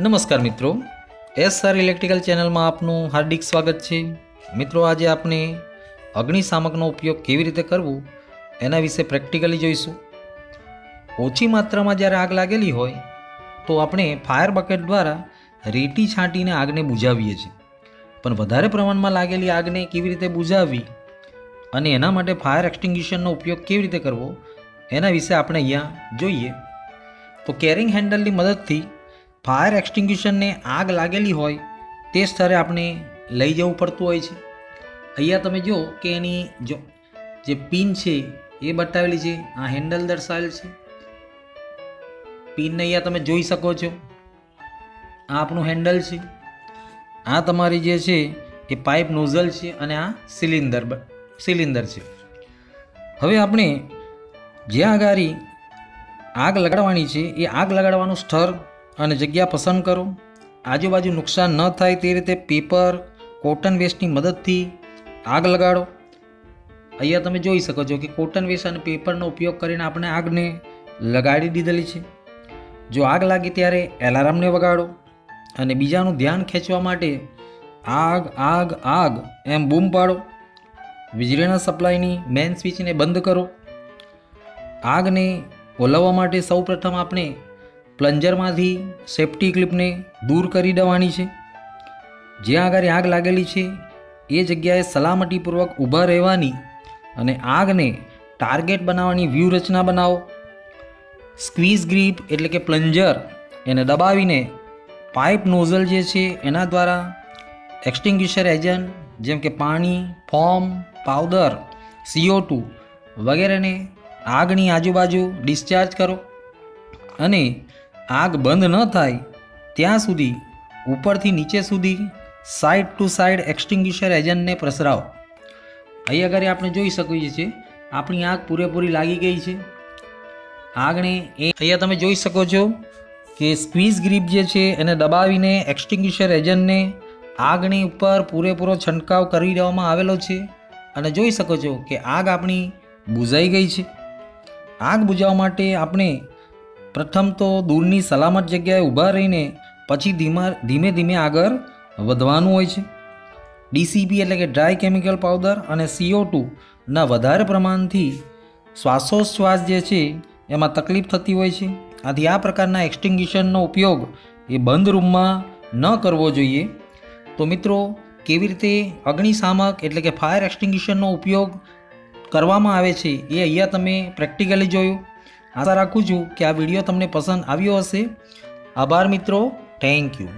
નમસ્કાર મિત્રો. S R electrical ચેનલમાં આપનું હાર્દિક સ્વાગત છે. મિત્રો, આજે આપણે અગ્નિશામકનો ઉપયોગ કેવી રીતે કરવો એના વિશે પ્રેક્ટિકલી જોઈશું. ઓછી માત્રામાં જ્યારે આગ લાગેલી હોય, તો આપણે ફાયર બકેટ દ્વારા રેટી છાંટીને આગને બુઝાવીએ છીએ. પણ વધારે પ્રમાણમાં લાગેલી આગને કેવી રીતે બુઝાવવી અને એના માટે ફાયર એક્સટિંગ્યુશનનો ઉપયોગ કેવી રીતે કરવો એના વિશે આપણે અહીંયા જોઈએ. તો કેરિંગ હેન્ડલની મદદથી ફાયર એક્સટિંગ્યુશનને આગ લાગેલી હોય તે સ્થળે આપણે લઈ જવું પડતું હોય છે. અહીંયા તમે જો કે એની જો જે પિન છે એ બતાવેલી છે, આ હેન્ડલ દર્શાવેલ છે. પિનને અહીંયા તમે જોઈ શકો છો. આ આપણું હેન્ડલ છે. આ તમારી જે છે એ પાઇપ નોઝલ છે અને આ સિલિન્ડર સિલિન્ડર છે. હવે આપણે જ્યાં આગળ આગ લગાડવાની છે એ આગ લગાડવાનું સ્થળ અને જગ્યા પસંદ કરો. આજુબાજુ નુકસાન ન થાય તે રીતે પેપર, કોટન વેસ્ટની મદદથી આગ લગાડો. અહીંયા તમે જોઈ શકો છો કે કોટન વેસ્ટ અને પેપરનો ઉપયોગ કરીને આપણે આગને લગાડી દીધેલી છે. જો આગ લાગી ત્યારે એલાર્મને વગાડો અને બીજાનું ધ્યાન ખેંચવા માટે આગ આગ આગ એમ બૂમ પાડો. વીજળીના સપ્લાયની મેન સ્વિચને બંધ કરો. આગને ઓલવવા માટે સૌપ્રથમ આપણે પ્લન્જરમાંથી સેફ્ટી ક્લિપને દૂર કરી દેવાની છે. જ્યાં આગળ આગ લાગેલી છે, એ જગ્યાએ સલામતીપૂર્વક ઊભા રહેવાની અને આગને ટાર્ગેટ બનાવવાની વ્યૂહરચના બનાવો. સ્ક્વીઝ ગ્રીપ એટલે કે પ્લન્જર એને દબાવીને પાઇપ નોઝલ જે છે, એના દ્વારા એક્સટિંગ્યુશર એજન્ટ જેમ કે પાણી ફોર્મ પાવડર સીઓ ટુ વગેરેને આગની આજુબાજુ ડિસ્ચાર્જ કરો અને આગ બંધ ન થાય, ત્યાં સુધી ઉપરથી નીચે સુધી સાઇડ ટુ સાઇડ એક્સટિંગ્વિશર એજન્ટને પ્રસરાવો. અહીં આગળ આપણે જોઈ શકીએ છીએ, આપણી આગ પૂરેપૂરી લાગી ગઈ છે. આગને એ અહીંયા તમે જોઈ શકો છો કે સ્ક્વીઝ ગ્રીપ જે છે, એને દબાવીને એક્સટિંગ્વિશર એજન્ટને આગની ઉપર પૂરેપૂરો છંટકાવ કરી દેવામાં આવેલો છે. અને જોઈ શકો છો કે આગ આપણી બુઝાઈ ગઈ છે. આગ બુઝાવવા માટે આપણે પ્રથમ તો દૂરની સલામત જગ્યાએ ઊભા રહીને પછી ધીમા ધીમે ધીમે આગળ વધવાનું હોય છે. ડીસીપી એટલે કે ડ્રાય કેમિકલ પાવડર અને સીઓ ટુના વધારે પ્રમાણથી શ્વાસોચ્છ્વાસ જે છે એમાં તકલીફ થતી હોય છે. આથી આ પ્રકારના એક્સટિંગ્યુશનનો ઉપયોગ એ બંધ રૂમમાં ન કરવો જોઈએ. તો મિત્રો, કેવી રીતે અગ્નિશામક એટલે કે ફાયર એક્સટિંગ્યુશનનો ઉપયોગ કરવામાં આવે છે એ અહીંયા તમે પ્રેક્ટિકલી જોયું. આશા રાખું છું કે આ વીડિયો તમને પસંદ આવ્યો હશે. આભાર મિત્રો. Thank you